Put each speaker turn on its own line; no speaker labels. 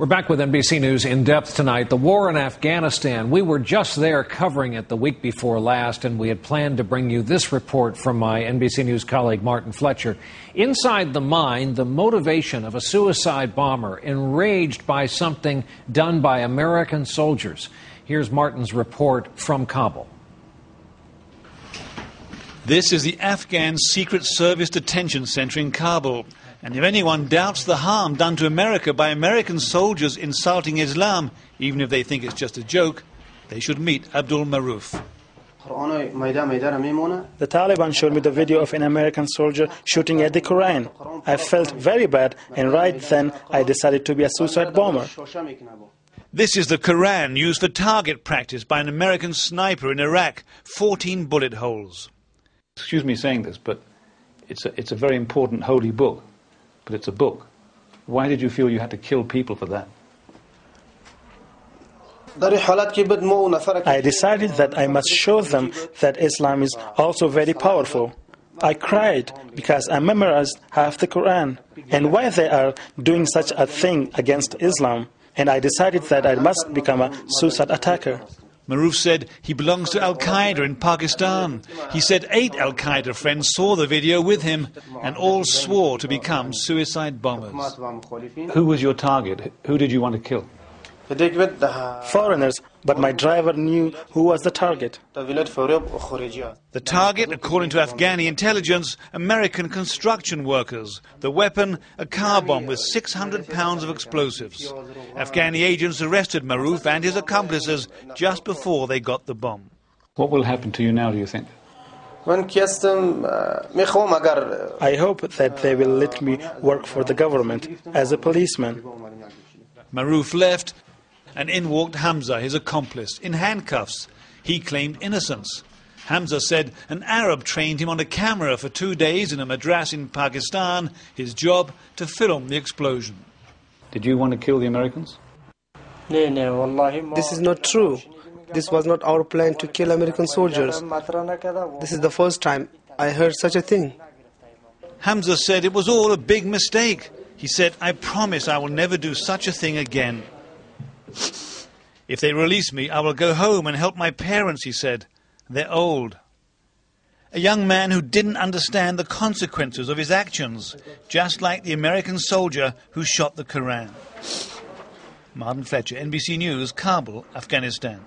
We're back with NBC News in depth tonight. The war in Afghanistan. We were just there covering it the week before last, and we had planned to bring you this report from my NBC News colleague Martin Fletcher. Inside the mind, the motivation of a suicide bomber enraged by something done by American soldiers. Here's Martin's report from Kabul.
This is the Afghan Secret Service detention center in Kabul. And if anyone doubts the harm done to America by American soldiers insulting Islam, even if they think it's just a joke, they should meet Abdul Maruf.
The Taliban showed me the video of an American soldier shooting at the Quran. I felt very bad, and right then I decided to be a suicide bomber.
This is the Quran used for target practice by an American sniper in Iraq. 14 bullet holes.
Excuse me saying this, but it's a, it's a very important holy book but it's a book. Why did you feel you had to kill people for that?
I decided that I must show them that Islam is also very powerful. I cried because I memorized half the Quran and why they are doing such a thing against Islam. And I decided that I must become a suicide attacker.
Maruf said he belongs to Al Qaeda in Pakistan. He said eight Al Qaeda friends saw the video with him and all swore to become suicide bombers.
Who was your target? Who did you want to kill?
Foreigners, but my driver knew who was the target.
The target, according to Afghani intelligence, American construction workers. The weapon, a car bomb with 600 pounds of explosives. Afghani agents arrested Maruf and his accomplices just before they got the bomb.
What will happen to you now, do you think?
I hope that they will let me work for the government as a policeman.
Maruf left and in walked Hamza, his accomplice, in handcuffs. He claimed innocence. Hamza said an Arab trained him on a camera for two days in a madras in Pakistan, his job to film the explosion.
Did you want to kill the Americans?
This is not true. This was not our plan to kill American soldiers. This is the first time I heard such a thing.
Hamza said it was all a big mistake. He said, I promise I will never do such a thing again. If they release me, I will go home and help my parents, he said. They're old. A young man who didn't understand the consequences of his actions, just like the American soldier who shot the Koran. Martin Fletcher, NBC News, Kabul, Afghanistan.